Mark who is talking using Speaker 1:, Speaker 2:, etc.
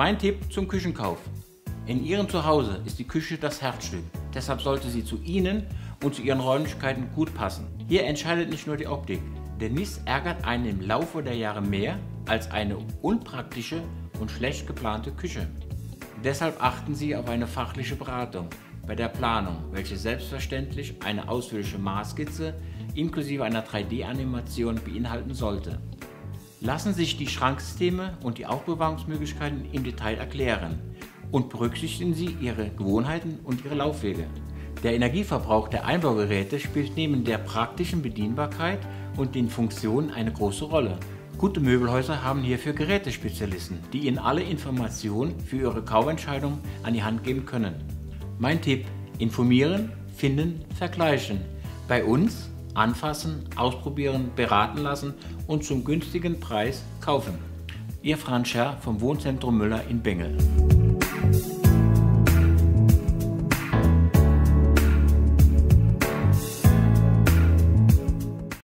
Speaker 1: Mein Tipp zum Küchenkauf. In Ihrem Zuhause ist die Küche das Herzstück. Deshalb sollte sie zu Ihnen und zu Ihren Räumlichkeiten gut passen. Hier entscheidet nicht nur die Optik, denn nichts ärgert einen im Laufe der Jahre mehr als eine unpraktische und schlecht geplante Küche. Deshalb achten Sie auf eine fachliche Beratung bei der Planung, welche selbstverständlich eine ausführliche Maßskizze inklusive einer 3D-Animation beinhalten sollte. Lassen sich die Schranksysteme und die Aufbewahrungsmöglichkeiten im Detail erklären und berücksichtigen Sie Ihre Gewohnheiten und Ihre Laufwege. Der Energieverbrauch der Einbaugeräte spielt neben der praktischen Bedienbarkeit und den Funktionen eine große Rolle. Gute Möbelhäuser haben hierfür Gerätespezialisten, die Ihnen alle Informationen für Ihre Kaufentscheidung an die Hand geben können. Mein Tipp: Informieren, finden, vergleichen. Bei uns anfassen, ausprobieren, beraten lassen und zum günstigen Preis kaufen. Ihr Franz Scher vom Wohnzentrum Müller in Bengel.